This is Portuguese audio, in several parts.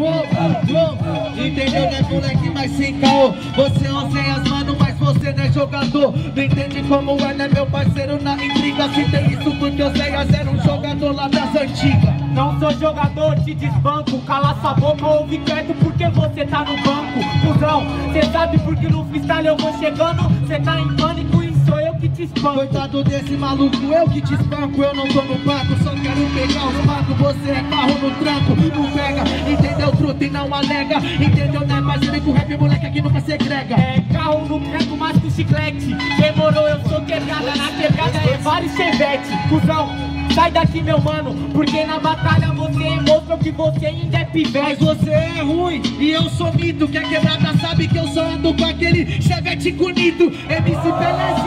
uou, uou. Entendeu, né, moleque, mas sem caô? Você é as mano, mas você não é jogador. Não entende como é, né, meu parceiro, na intriga. Se tem isso porque o Zéias era um jogador lá das antigas. Não sou jogador, te desbanco. Cala sua boca, ouve quieto porque você tá no banco. Cusão, cê sabe porque no freestyle eu vou chegando. Cê tá em pânico te espanco. Coitado desse maluco, eu que te espanco. Eu não tô no banco, só quero pegar os macos Você é carro no tranco, não pega. Entendeu, truta e não alega. Entendeu, né, parceiro, com rap, moleque, aqui nunca segrega. É carro no canto mais que o chiclete. Demorou, eu sou quebrada Na quebrada. É vários chevette Cusão, sai daqui meu mano Porque na batalha você mostrou que você ainda é Mas pivete você é ruim e eu sou mito. Que a quebrada sabe que eu só ando com aquele chevette bonito. MC Pelezinho,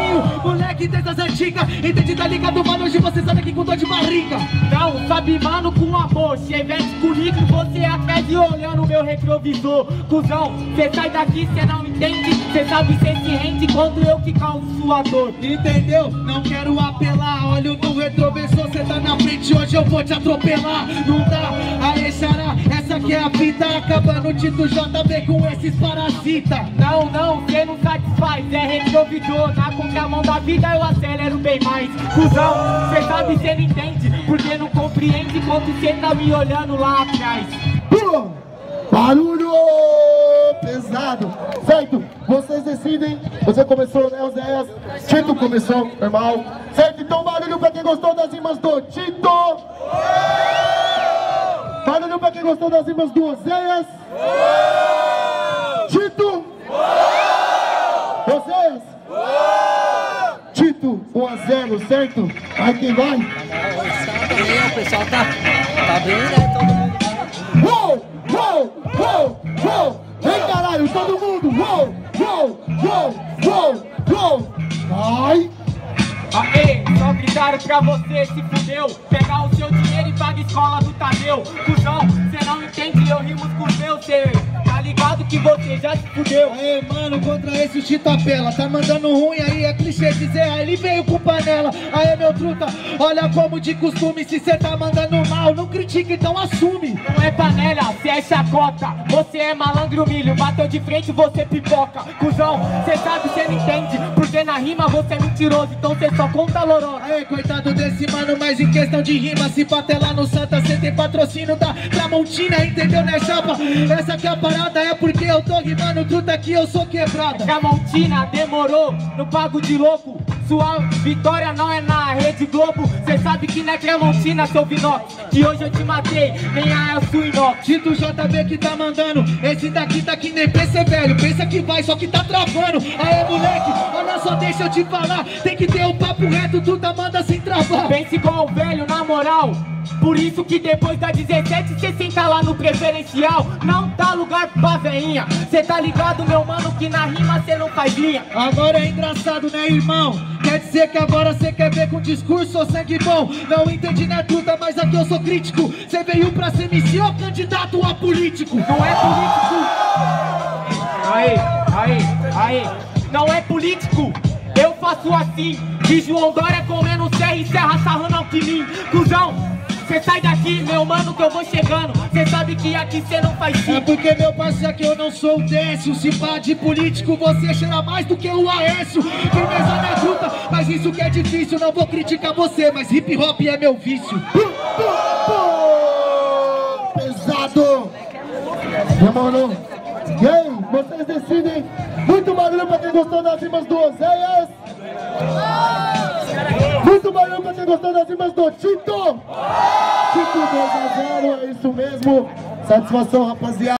dessas antigas. Tá ligado, mano? Hoje você sabe aqui com dor de barriga. Não, sabe mano com amor. Chevette com litro, você atrás e olhando meu retrovisor. Cusão, cê sai daqui, cê não entende. Cê sabe cê se rende quando eu que causo sua dor. Entendeu? Não quero apelar, olho no retrovisor, cê tá na frente, hoje eu vou te atropelar. Não dá, aê xará, essa que é a fita Acabando o Tito JB com esses parasitas Não, não, cê não satisfaz, é retrovisor Na contramão da vida eu acelero bem mais Cusão, cê sabe cê não entende Porque não compreende quando cê tá me olhando lá atrás Pô! Barulho pesado, certo? Vocês decidem, você começou, né, Oséias? Tito começou, normal, certo? Então barulho pra quem gostou das rimas do Tito! Barulho pra quem gostou das rimas do Oséias! Tito! Oséias! Tito, 1 a 0, certo? Aí quem vai? o pessoal tá, tá bem, né? Todo mundo. Uou, uou, uou, uou. Vem caralho, todo mundo. Uou, uou, uou, uou, uou. Gritaram pra você, se fudeu. Pegar o seu dinheiro e paga escola do Tadeu. Cusão, cê não entende, eu rimo com os meus Cê tá ligado que você já se fudeu. Aê, mano, contra esse o Chitapela Tá mandando ruim aí, é clichê dizer aí Ele veio com panela, aê meu truta Olha como de costume, se cê tá mandando mal Não critica, então assume. Não é panela, cê é chacota. Você é malandro milho, bateu de frente, você pipoca. Cusão, cê sabe, cê não entende. Porque na rima você é mentiroso, então cê só conta lorona Aê, coitado desse mano, mas em questão de rima Se bater lá no Santa, cê tem patrocínio da Tramontina Entendeu, né chapa? Essa que é a parada, é porque eu tô rimando Truta que eu sou quebrada. Tramontina demorou, não pago de louco Sua vitória não é na Rede Globo. Cê sabe que não é Tramontina, seu Vinox Que hoje eu te matei, nem a sua inox Tito JB que tá mandando, esse daqui tá que nem PC velho. Pensa que vai, só que tá travando. Aê moleque, olha só, deixa eu te falar. Tem que ter um papo reto, tu tá manda sem travar. Pense igual o velho, na moral. Por isso que depois da 17 cê senta lá no preferencial. Não dá lugar pra veinha. Cê tá ligado, meu mano, que na rima cê não faz linha. Agora é engraçado, né, irmão? Quer dizer que agora cê quer ver com discurso ou sangue bom? Não entendi, né, truta, mas aqui eu sou crítico. Cê veio pra ser MC ou candidato a político? Não é político. Aí, aí, aí. Não é político. Eu faço assim De João Dória comendo serra e serra sarrando alquilim Cusão, cê sai daqui, meu mano, que eu vou chegando. Cê sabe que aqui cê não faz É sim porque, meu parceiro, que eu não sou o Décio. Se pá de político, você cheira mais do que o Aécio. Firmeza na mas isso que é difícil Não vou criticar você, mas hip hop é meu vício Pesado. Demorou. E aí, vocês decidem. Muito barulho pra quem gostou das rimas do Oséias. Muito barulho pra quem gostou das rimas do Tito. Tito 2 a 0, é isso mesmo. Satisfação, rapaziada.